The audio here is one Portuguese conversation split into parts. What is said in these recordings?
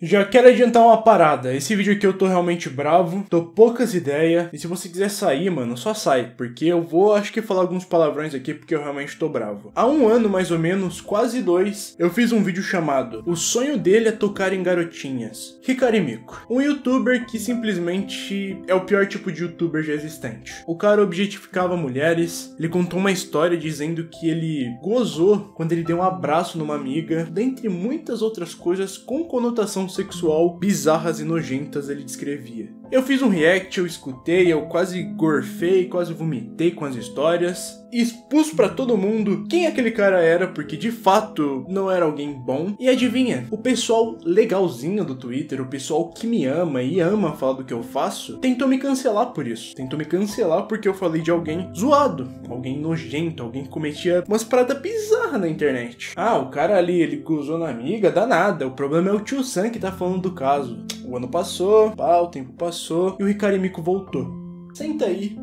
Já quero adiantar uma parada. Esse vídeo aqui eu tô realmente bravo, tô poucas ideias. E se você quiser sair, mano, só sai. Porque eu vou, acho que, falar alguns palavrões aqui porque eu realmente tô bravo. Há um ano, mais ou menos, quase dois, eu fiz um vídeo chamado O sonho dele é tocar em garotinhas. Ricarimiko. Um youtuber que simplesmente é o pior tipo de youtuber já existente. O cara objetificava mulheres, ele contou uma história dizendo que ele gozou quando ele deu um abraço numa amiga, dentre muitas outras coisas com conotação sexual bizarras e nojentas ele descrevia. Eu fiz um react, eu escutei, eu quase gorfei, quase vomitei com as histórias expus para todo mundo quem aquele cara era, porque de fato não era alguém bom. E adivinha, o pessoal legalzinho do Twitter, o pessoal que me ama e ama falar do que eu faço, tentou me cancelar por isso. Tentou me cancelar porque eu falei de alguém zoado, alguém nojento, alguém que cometia umas paradas bizarras na internet. Ah, o cara ali, ele gozou na amiga, dá nada. O problema é o tio Sam que tá falando do caso. O ano passou, pá, o tempo passou e o Ricarimico voltou. Senta aí,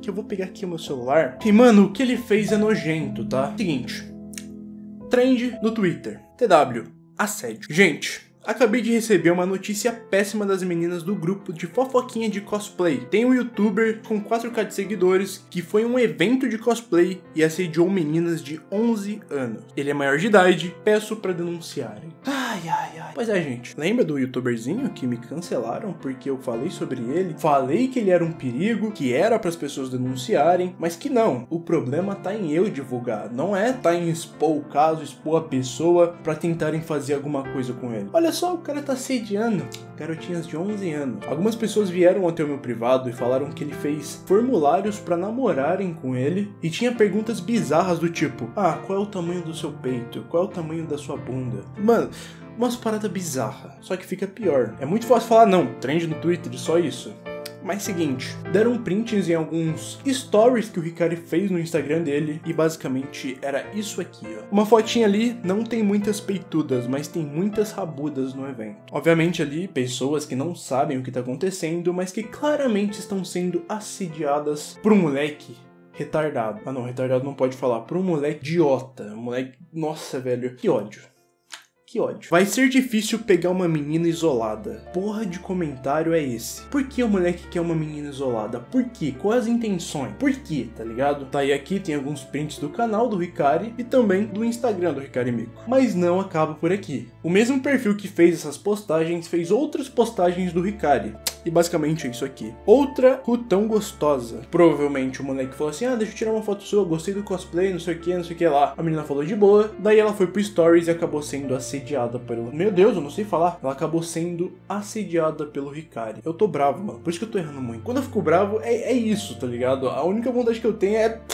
que eu vou pegar aqui o meu celular. E mano, o que ele fez é nojento, tá? Seguinte. Trend no Twitter. TW. Assédio. Gente, Acabei de receber uma notícia péssima das meninas do grupo de fofoquinha de cosplay. Tem um youtuber com 4k de seguidores que foi um evento de cosplay e assediou meninas de 11 anos. Ele é maior de idade, peço para denunciarem. Ai, ai, ai. Pois é, gente. Lembra do youtuberzinho que me cancelaram porque eu falei sobre ele? Falei que ele era um perigo, que era para as pessoas denunciarem, mas que não. O problema tá em eu divulgar, não é tá em expor o caso, expor a pessoa para tentarem fazer alguma coisa com ele. Olha só, o cara tá sediando garotinhas de 11 anos. Algumas pessoas vieram até o meu privado e falaram que ele fez formulários para namorarem com ele e tinha perguntas bizarras do tipo: "Ah, qual é o tamanho do seu peito? Qual é o tamanho da sua bunda?". Mano, umas paradas bizarras. Só que fica pior. É muito fácil falar não, trend no Twitter, só isso. Mas seguinte, deram prints em alguns stories que o Ricari fez no Instagram dele e basicamente era isso aqui, ó. Uma fotinha ali não tem muitas peitudas, mas tem muitas rabudas no evento. Obviamente ali pessoas que não sabem o que tá acontecendo, mas que claramente estão sendo assediadas por um moleque retardado. Ah não, retardado não pode falar. Por um moleque idiota. Um moleque. Nossa, velho. Que ódio. Que ódio. Vai ser difícil pegar uma menina isolada. Porra de comentário é esse? Por que o moleque quer uma menina isolada? Por quê? Quais as intenções? Por quê, tá ligado? Tá aí aqui tem alguns prints do canal do Ricari e também do Instagram do Ricari Mico. Mas não acaba por aqui. O mesmo perfil que fez essas postagens fez outras postagens do Ricari. E basicamente é isso aqui. Outra rutão gostosa. Provavelmente o moleque falou assim: Ah, deixa eu tirar uma foto sua, gostei do cosplay, não sei o que, não sei o que lá. A menina falou de boa. Daí ela foi pro Stories e acabou sendo assediada pelo. Meu Deus, eu não sei falar. Ela acabou sendo assediada pelo Ricari. Eu tô bravo, mano. Por isso que eu tô errando muito. Quando eu fico bravo, é, é isso, tá ligado? A única vontade que eu tenho é.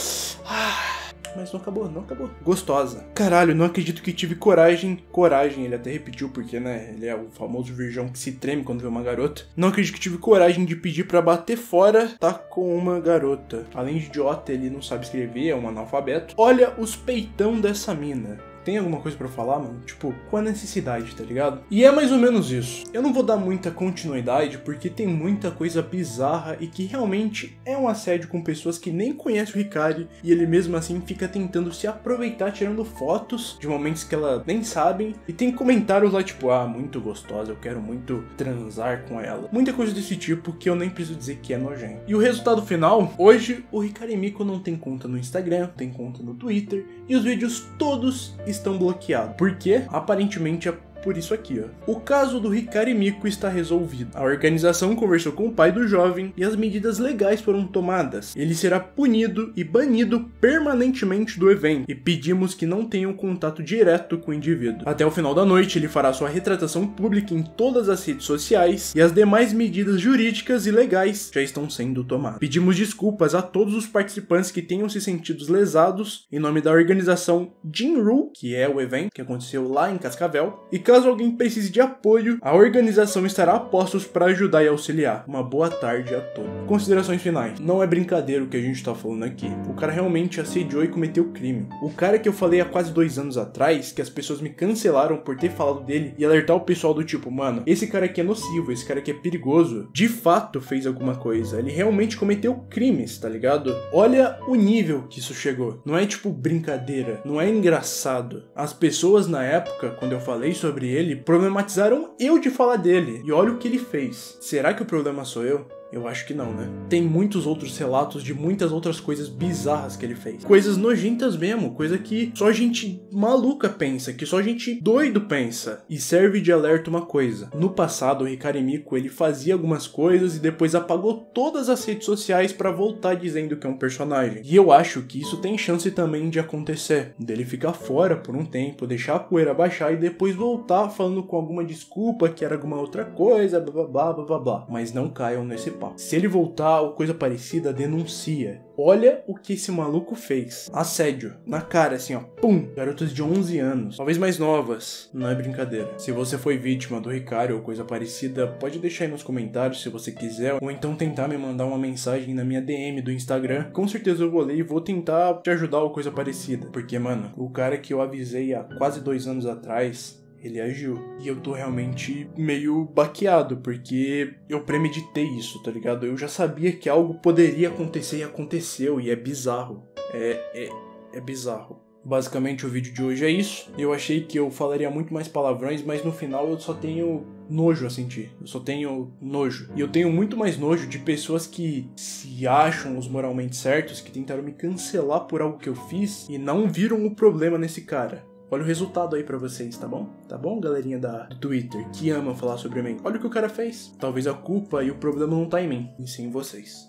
Ah mas não acabou, não acabou. Gostosa. Caralho, não acredito que tive coragem. Coragem, ele até repetiu, porque, né, ele é o famoso virgão que se treme quando vê uma garota. Não acredito que tive coragem de pedir para bater fora, tá com uma garota. Além de idiota, ele não sabe escrever, é um analfabeto. Olha os peitão dessa mina tem alguma coisa para falar, mano? Tipo, com a necessidade, tá ligado? E é mais ou menos isso. Eu não vou dar muita continuidade porque tem muita coisa bizarra e que realmente é um assédio com pessoas que nem conhecem o Ricari e ele mesmo assim fica tentando se aproveitar tirando fotos de momentos que ela nem sabem e tem comentários lá tipo, ah, muito gostosa, eu quero muito transar com ela. Muita coisa desse tipo que eu nem preciso dizer que é nojento. E o resultado final, hoje o Ricari Mico não tem conta no Instagram, tem conta no Twitter e os vídeos todos estão bloqueados. Porque aparentemente a por isso aqui, ó. O caso do Ricari Mico está resolvido. A organização conversou com o pai do jovem e as medidas legais foram tomadas. Ele será punido e banido permanentemente do evento e pedimos que não tenham contato direto com o indivíduo. Até o final da noite, ele fará sua retratação pública em todas as redes sociais e as demais medidas jurídicas e legais já estão sendo tomadas. Pedimos desculpas a todos os participantes que tenham se sentido lesados em nome da organização Jinru, que é o evento que aconteceu lá em Cascavel, e Caso alguém precise de apoio, a organização estará a postos para ajudar e auxiliar. Uma boa tarde a todos. Considerações finais. Não é brincadeira o que a gente tá falando aqui. O cara realmente assediou e cometeu crime. O cara que eu falei há quase dois anos atrás, que as pessoas me cancelaram por ter falado dele e alertar o pessoal do tipo, mano, esse cara aqui é nocivo, esse cara aqui é perigoso, de fato fez alguma coisa. Ele realmente cometeu crimes, tá ligado? Olha o nível que isso chegou. Não é tipo brincadeira, não é engraçado. As pessoas na época, quando eu falei sobre sobre ele problematizaram eu de falar dele. E olha o que ele fez. Será que o problema sou eu? Eu acho que não, né? Tem muitos outros relatos de muitas outras coisas bizarras que ele fez. Coisas nojentas mesmo, coisa que só gente maluca pensa, que só gente doido pensa. E serve de alerta uma coisa. No passado, o Ricardo Mico, ele fazia algumas coisas e depois apagou todas as redes sociais para voltar dizendo que é um personagem. E eu acho que isso tem chance também de acontecer. Dele ficar fora por um tempo, deixar a poeira baixar e depois voltar falando com alguma desculpa que era alguma outra coisa, blá blá blá blá blá. Mas não caiam nesse se ele voltar ou coisa parecida, denuncia. Olha o que esse maluco fez. Assédio. Na cara, assim, ó. Pum! Garotas de 11 anos. Talvez mais novas. Não é brincadeira. Se você foi vítima do Ricardo ou coisa parecida, pode deixar aí nos comentários se você quiser. Ou então tentar me mandar uma mensagem na minha DM do Instagram. Com certeza eu vou ler e vou tentar te ajudar ou coisa parecida. Porque, mano, o cara que eu avisei há quase dois anos atrás ele agiu. E eu tô realmente meio baqueado, porque eu premeditei isso, tá ligado? Eu já sabia que algo poderia acontecer e aconteceu, e é bizarro. É, é, é bizarro. Basicamente o vídeo de hoje é isso. Eu achei que eu falaria muito mais palavrões, mas no final eu só tenho nojo a sentir. Eu só tenho nojo. E eu tenho muito mais nojo de pessoas que se acham os moralmente certos, que tentaram me cancelar por algo que eu fiz e não viram o problema nesse cara. Olha o resultado aí para vocês, tá bom? Tá bom, galerinha da, do Twitter, que ama falar sobre mim? Olha o que o cara fez. Talvez a culpa e o problema não tá em mim, e sim em vocês.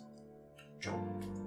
Tchau.